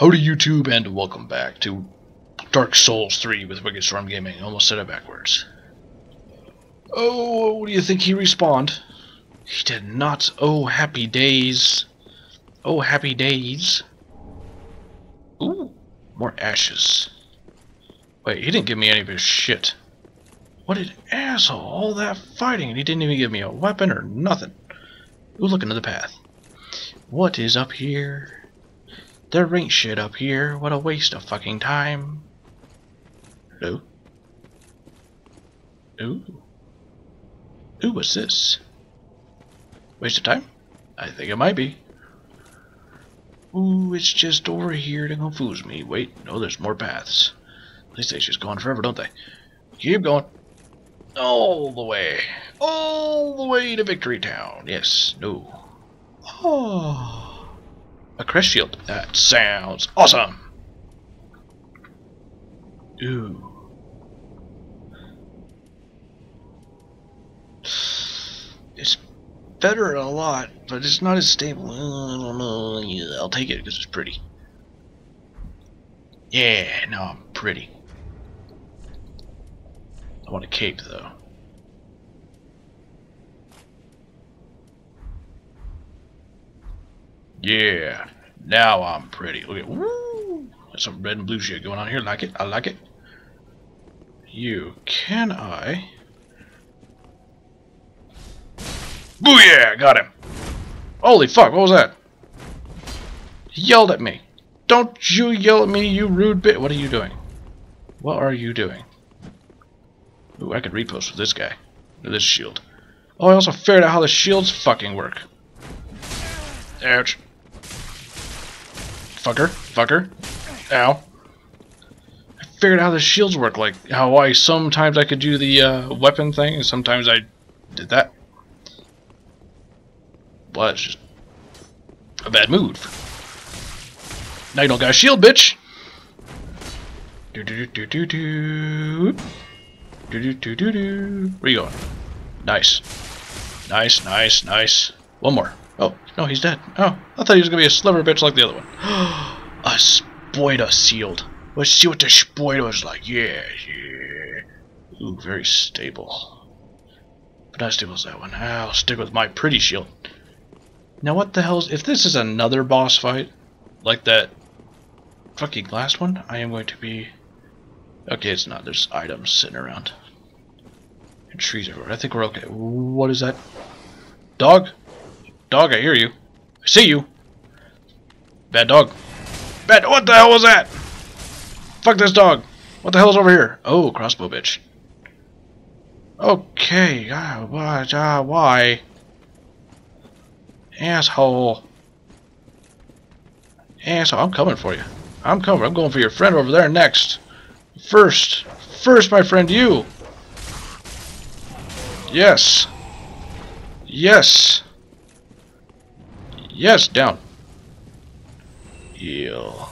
Howdy YouTube and welcome back to Dark Souls 3 with Wicked Storm Gaming. Almost said it backwards. Oh, what do you think he respawned? He did not. Oh, happy days. Oh, happy days. Ooh, more ashes. Wait, he didn't give me any of his shit. What an asshole. All that fighting and he didn't even give me a weapon or nothing. Ooh, look into the path. What is up here? There ain't shit up here. What a waste of fucking time. Hello? Ooh. Ooh, what's this? Waste of time? I think it might be. Ooh, it's just over here to confuse me. Wait, no, there's more paths. At least they just go on forever, don't they? Keep going. All the way. All the way to Victory Town. Yes, no. Oh. A crest shield. That sounds awesome. Ooh. It's better a lot, but it's not as stable. I'll take it because it's pretty. Yeah, no, I'm pretty. I want a cape though. Yeah, now I'm pretty. Look at woo. There's some red and blue shit going on here. Like it? I like it. You can I? Booyah! Got him. Holy fuck! What was that? He yelled at me. Don't you yell at me, you rude bit. What are you doing? What are you doing? Ooh, I could repost with this guy. With this shield. Oh, I also figured out how the shields fucking work. Ouch. Fucker. Fucker. Ow. I figured out how the shields work, like how I sometimes I could do the uh, weapon thing, and sometimes I did that. Well, it's just a bad move. Now you don't got a shield, bitch! Do do do do do do. Do do do do. Where you going? Nice. Nice, nice, nice. One more. Oh, no, he's dead. Oh, I thought he was gonna be a sliver bitch like the other one. a spoiler sealed. Let's see what the is like. Yeah, yeah. Ooh, very stable. But not stable as that one. Ah, I'll stick with my pretty shield. Now what the hell's... If this is another boss fight, like that fucking last one, I am going to be... Okay, it's not. There's items sitting around. And trees everywhere. I think we're okay. What is that? Dog? Dog, I hear you. I see you. Bad dog. Bad... What the hell was that? Fuck this dog. What the hell's over here? Oh, crossbow bitch. Okay. Why? Ah, why? Asshole. Asshole, I'm coming for you. I'm coming. I'm going for your friend over there next. First. First, my friend, you. Yes. Yes. Yes, down. Heal.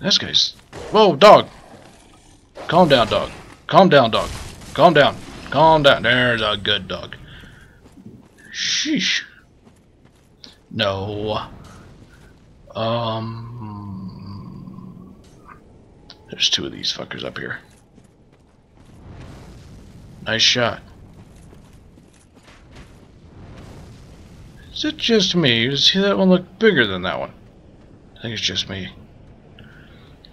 This guy's... Whoa, dog. Calm down, dog. Calm down, dog. Calm down. Calm down. There's a good dog. Sheesh. No. Um. There's two of these fuckers up here. Nice shot. Is it just me? Does see that one look bigger than that one? I think it's just me.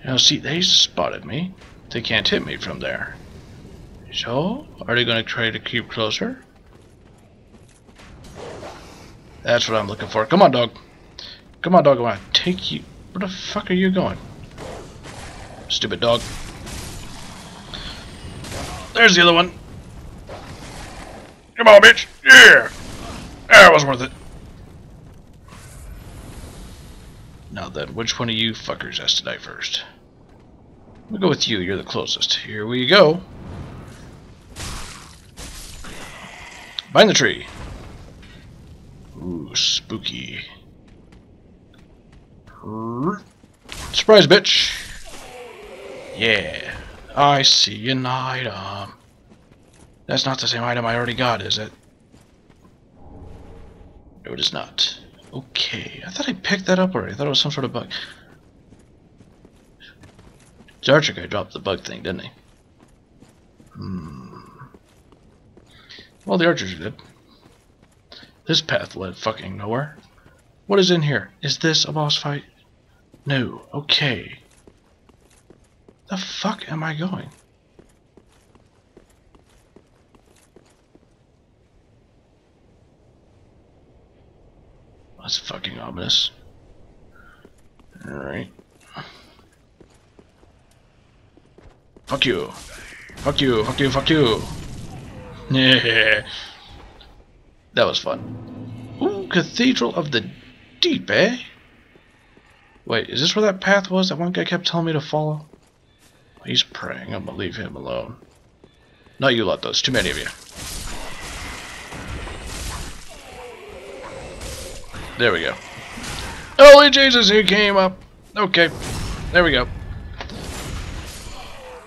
Now see, they spotted me. They can't hit me from there. So, are they going to try to keep closer? That's what I'm looking for. Come on, dog. Come on, dog. I want to take you. Where the fuck are you going? Stupid dog. There's the other one. Come on, bitch. Yeah. That was worth it. Now then, which one of you fuckers has to die first? We'll go with you. You're the closest. Here we go. Bind the tree. Ooh, spooky. Surprise, bitch! Yeah, I see an item. That's not the same item I already got, is it? No, it is not. Okay, I thought I picked that up already. I thought it was some sort of bug. The archer guy dropped the bug thing, didn't he? Hmm. Well, the archers did. This path led fucking nowhere. What is in here? Is this a boss fight? No. Okay. The fuck am I going? That's fucking ominous. Alright. Fuck you. Fuck you, fuck you, fuck you. Yeah. That was fun. Ooh, Cathedral of the Deep, eh? Wait, is this where that path was that one guy kept telling me to follow? He's praying. I'm gonna leave him alone. Not you lot, those. Too many of you. There we go. Holy Jesus, he came up. Okay. There we go.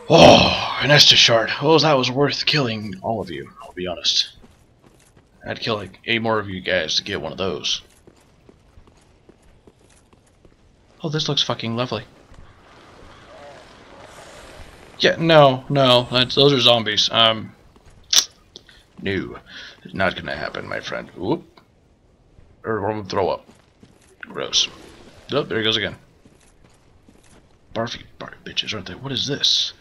Oh, an Estus shard. Oh, that was worth killing all of you, I'll be honest. I'd kill like eight more of you guys to get one of those. Oh, this looks fucking lovely. Yeah, no, no, those are zombies. Um, no, it's not gonna happen, my friend. Whoop. Or gonna throw up. Gross. Oh, there he goes again. Barfy, barf bitches, aren't they? What is this?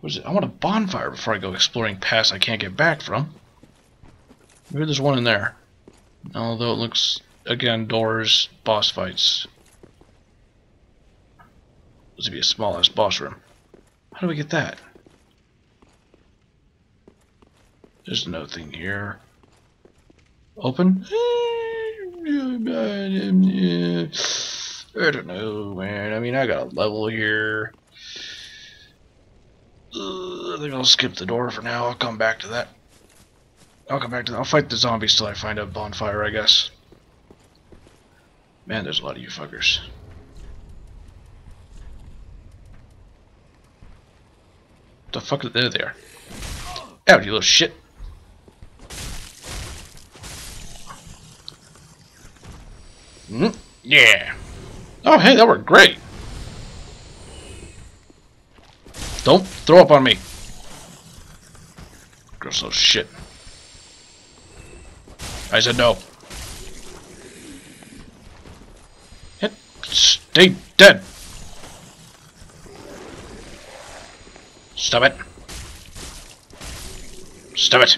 What is it? I want a bonfire before I go exploring paths I can't get back from. Maybe there's one in there. Although it looks, again, doors, boss fights. This would be a small-ass boss room. How do we get that? There's nothing here. Open? Eh, I don't know, man. I mean, I got a level here. Uh, I think I'll skip the door for now. I'll come back to that. I'll come back to that. I'll fight the zombies till I find a bonfire, I guess. Man, there's a lot of you fuckers. The fuck? There they are. Out, you little shit. Mm, yeah. Oh, hey, that worked great. Don't throw up on me. Gross little shit. I said no. Hit. Stay dead. Stop it. Stop it.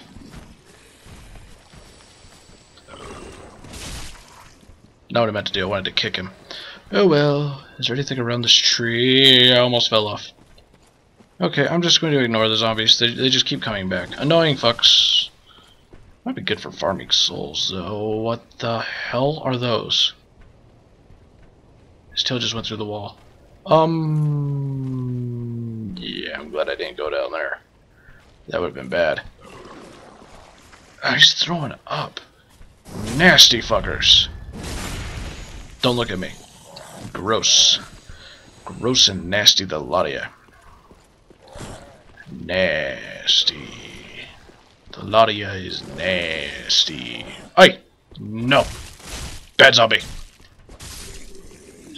Not know what I meant to do. I wanted to kick him. Oh well. Is there anything around this tree? I almost fell off. Okay, I'm just going to ignore the zombies. They, they just keep coming back. Annoying fucks. Might be good for farming souls, though. What the hell are those? His tail just went through the wall. Um... Yeah, I'm glad I didn't go down there. That would have been bad. Oh, he's throwing up. Nasty fuckers. Don't look at me. Gross. Gross and nasty the lot of you. Nasty. The lot of you is nasty. Hey! No! Bad zombie!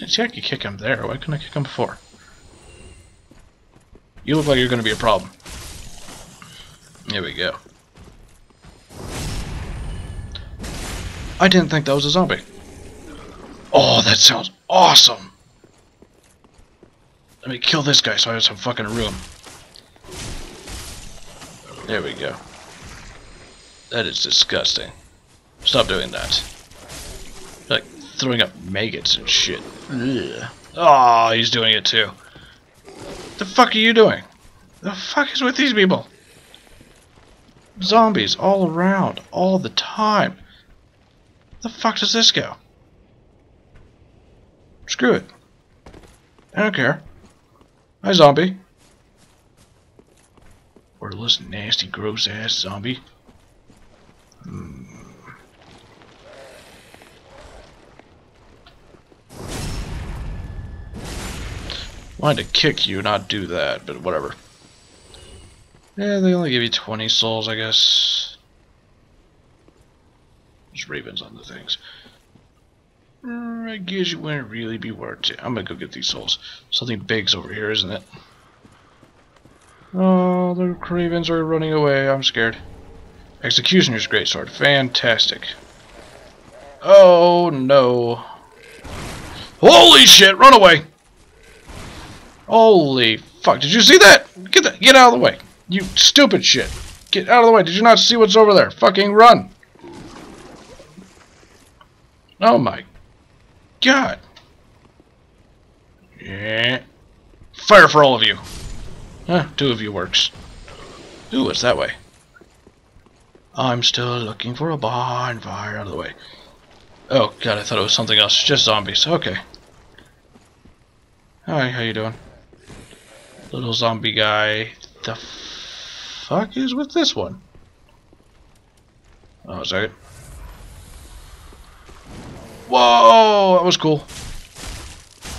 See, I could kick him there. Why couldn't I kick him before? You look like you're going to be a problem. Here we go. I didn't think that was a zombie. Oh, that sounds awesome! Let me kill this guy so I have some fucking room. There we go. That is disgusting. Stop doing that. Like throwing up maggots and shit. Ugh. Oh, ah, he's doing it too. The fuck are you doing? The fuck is with these people? Zombies all around, all the time. The fuck does this go? Screw it. I don't care. Hi, zombie. Wordless, nasty, gross ass zombie. Hmm. Wanted to kick you, not do that, but whatever. Yeah, they only give you 20 souls, I guess. There's ravens on the things. Mm, I guess it wouldn't really be worth it. I'm gonna go get these souls. Something big's over here, isn't it? Oh, the cravens are running away. I'm scared. Executioner's Greatsword. Fantastic. Oh, no. Holy shit, run away! Holy fuck, did you see that? Get that, get out of the way. You stupid shit. Get out of the way. Did you not see what's over there? Fucking run. Oh my god. Yeah. Fire for all of you. Huh, two of you works. Ooh, it's that way. I'm still looking for a bonfire. Out of the way. Oh god, I thought it was something else. Just zombies. Okay. Hi, how you doing? Little zombie guy. The fuck is with this one? Oh, second. Whoa, that was cool.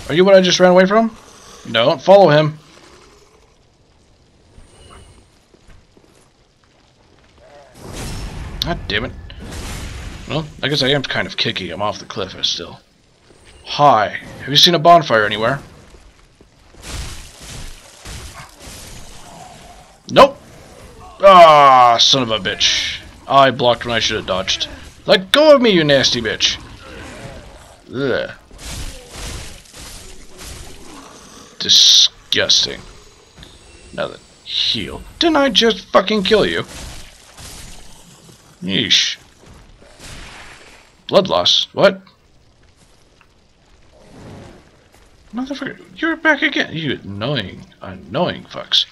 Are you what I just ran away from? Don't follow him. God damn it. Well, I guess I am kind of kicking him off the cliff still. Hi. Have you seen a bonfire anywhere? Nope. Ah, son of a bitch. I blocked when I should have dodged. Let go of me, you nasty bitch. Ugh. Disgusting. Now then, heal. Didn't I just fucking kill you? Yeesh. Blood loss. What? Motherfucker, you're back again. You annoying, annoying fucks.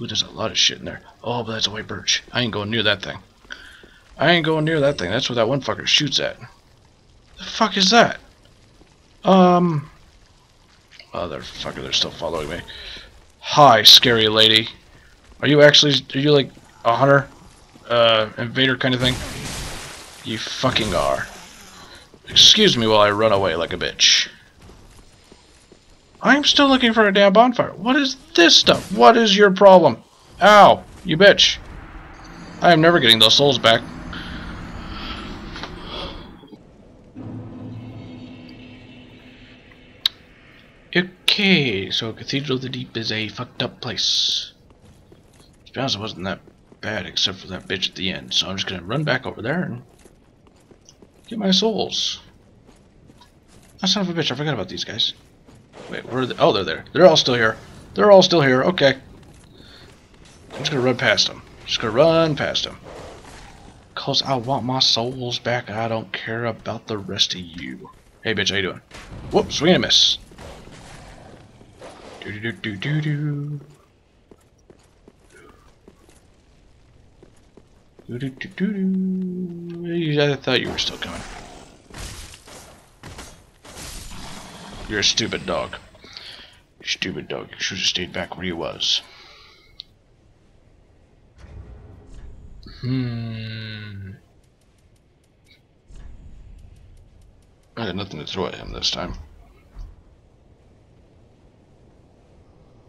Ooh, there's a lot of shit in there. Oh, but that's a white birch. I ain't going near that thing. I ain't going near that thing. That's what that one fucker shoots at. The fuck is that? Um. Motherfucker, they're still following me. Hi, scary lady. Are you actually, are you like a hunter? Uh, invader kind of thing? You fucking are. Excuse me while I run away like a bitch. I'm still looking for a damn bonfire. What is this stuff? What is your problem? Ow, you bitch. I am never getting those souls back. Okay, so Cathedral of the Deep is a fucked up place. To be honest, it wasn't that bad except for that bitch at the end, so I'm just gonna run back over there and get my souls. Oh, son of a bitch, I forgot about these guys. Wait, where are they? Oh, they're there. They're all still here. They're all still here. Okay. I'm just gonna run past them. Just gonna run past them. Cause I want my souls back. I don't care about the rest of you. Hey, bitch, how you doing? Whoop, swing and a miss. Do do do do do. Do do do do do. I thought you were still coming. You're a stupid dog. Stupid dog. You should have stayed back where you was. Hmm. I had nothing to throw at him this time.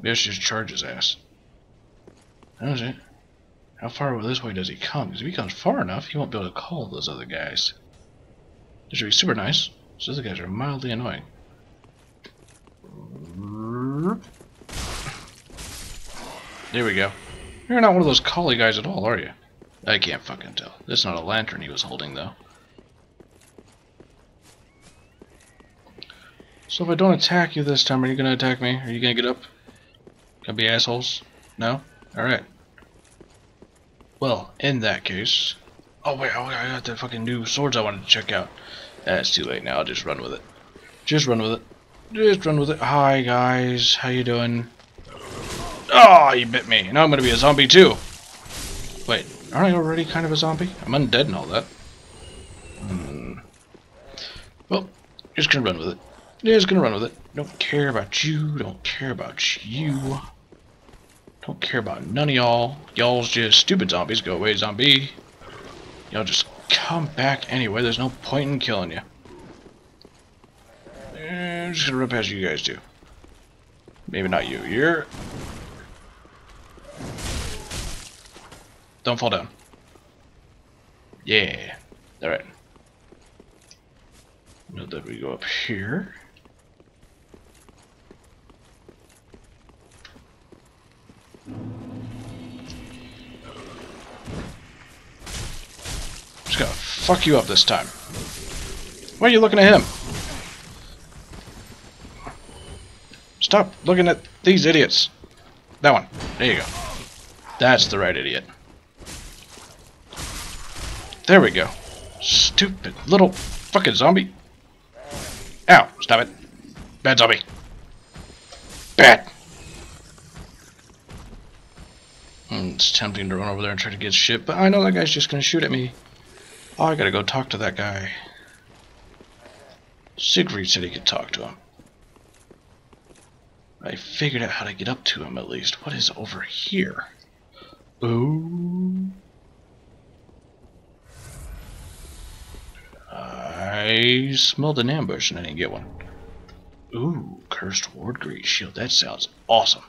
Should just charge his ass. That was it. How far this way does he come? Because if he comes far enough, he won't be able to call those other guys. This should be super nice. Those other guys are mildly annoying. There we go. You're not one of those collie guys at all, are you? I can't fucking tell. That's not a lantern he was holding, though. So if I don't attack you this time, are you gonna attack me? Are you gonna get up? Gonna be assholes? No? Alright. Well, in that case... Oh wait, oh, I got the fucking new swords I wanted to check out. That's too late now, I'll just run with it. Just run with it. Just run with it. Hi guys, how you doing? Oh, you bit me. Now I'm gonna be a zombie too. Wait, aren't I already kind of a zombie? I'm undead and all that. Hmm. Well, just gonna run with it. Just gonna run with it. Don't care about you. Don't care about you. Don't care about none of y'all. Y'all's just stupid zombies. Go away, zombie. Y'all just come back anyway. There's no point in killing you. I'm eh, just gonna run past you guys too. Maybe not you. You're... Don't fall down. Yeah. Alright. Now that we go up here. Fuck you up this time. Why are you looking at him? Stop looking at these idiots. That one. There you go. That's the right idiot. There we go. Stupid little fucking zombie. Ow, stop it. Bad zombie. Bad. Mm, it's tempting to run over there and try to get shit, but I know that guy's just gonna shoot at me. Oh, I gotta go talk to that guy. Siegfried said he could talk to him. I figured out how to get up to him at least. What is over here? Ooh. I smelled an ambush and I didn't get one. Ooh, cursed ward great shield. That sounds awesome.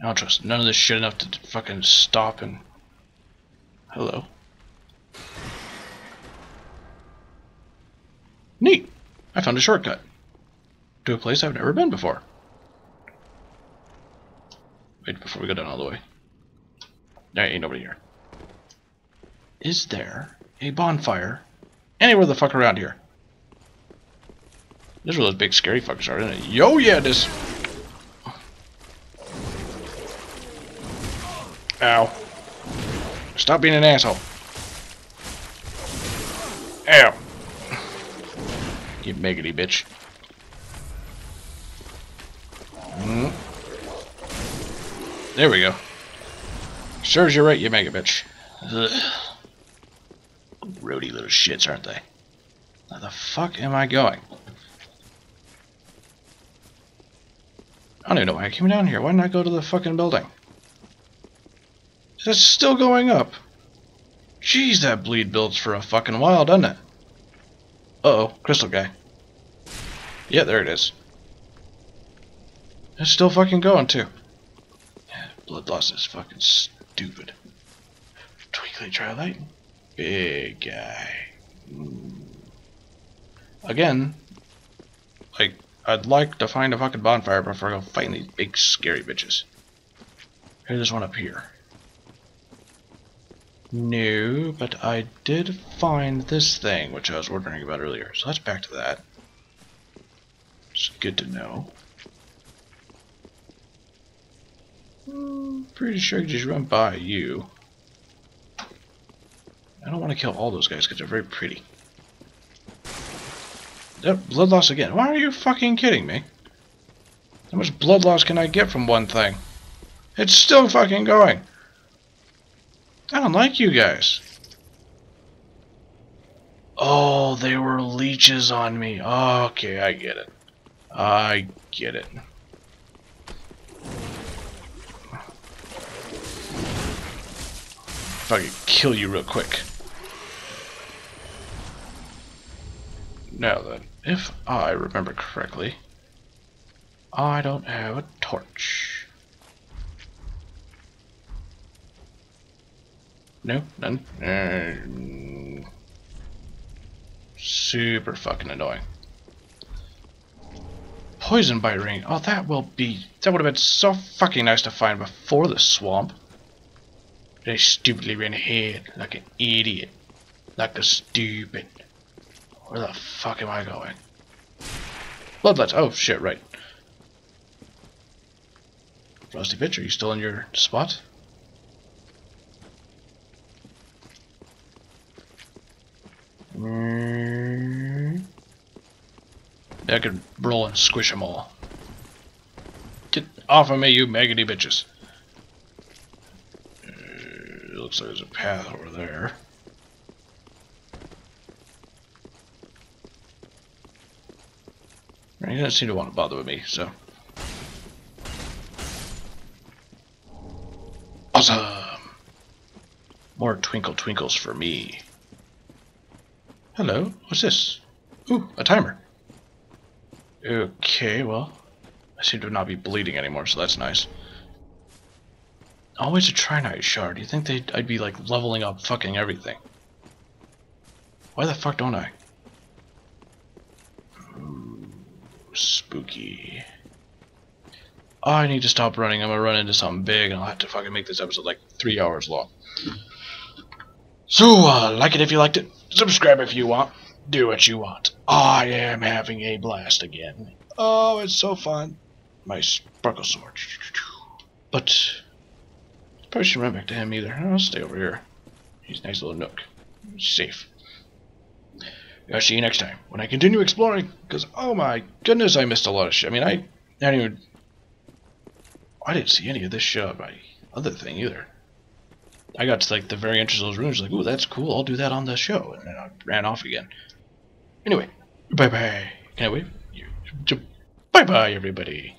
I don't trust none of this shit enough to fucking stop and. Hello. Neat. I found a shortcut to a place I've never been before. Wait, before we go down all the way. There ain't nobody here. Is there a bonfire anywhere the fuck around here? This is where those big scary fuckers are, isn't it? Yo, yeah, this. Ow. Stop being an asshole. Ow. You maggoty bitch. Mm. There we go. Serves you right, you mega bitch. Roady little shits, aren't they? Where the fuck am I going? I don't even know why I came down here. Why didn't I go to the fucking building? It's still going up. Jeez, that bleed builds for a fucking while, doesn't it? Uh-oh, crystal guy. Yeah, there it is. It's still fucking going, too. Yeah, blood loss is fucking stupid. Twinkly Trilite? Big guy. Ooh. Again, like, I'd like to find a fucking bonfire before I go fighting these big scary bitches. Here's one up here. No, but I did find this thing, which I was wondering about earlier. So let's back to that. It's good to know. Hmm, pretty sure I could just run by you. I don't want to kill all those guys because they're very pretty. Yep, blood loss again. Why are you fucking kidding me? How much blood loss can I get from one thing? It's still fucking going. I don't like you guys. Oh, they were leeches on me. Okay, I get it. I get it. If I could kill you real quick. Now then, if I remember correctly, I don't have a torch. No, none. Uh, super fucking annoying. Poison bite ring. Oh, that will be. That would have been so fucking nice to find before the swamp. I stupidly ran ahead like an idiot. Like a stupid. Where the fuck am I going? Bloodlets. Oh, shit, right. Frosty Pitch, are you still in your spot? I could roll and squish them all. Get off of me, you maggoty bitches. Uh, looks like there's a path over there. He doesn't seem to want to bother with me, so. Awesome! More twinkle twinkles for me. Hello, what's this? Ooh, a timer. Okay, well, I seem to not be bleeding anymore, so that's nice. Always a Titanite shard. You think they'd, I'd be like leveling up fucking everything. Why the fuck don't I? Ooh, spooky. Oh, I need to stop running. I'm gonna run into something big, and I'll have to fucking make this episode like three hours long. So, uh, like it if you liked it. Subscribe if you want. Do what you want. I am having a blast again. Oh, it's so fun. My sparkle sword. But, probably shouldn't run back to him either. I'll stay over here. He's a nice little nook. Safe. I'll see you next time when I continue exploring. Because, oh my goodness, I missed a lot of shit. I mean, I, I didn't even I didn't see any of this shit my other thing either. I got to like the very entrance of those rooms, like, ooh, that's cool, I'll do that on the show. And then I ran off again. Anyway, bye bye. Can I wave? Bye bye, everybody.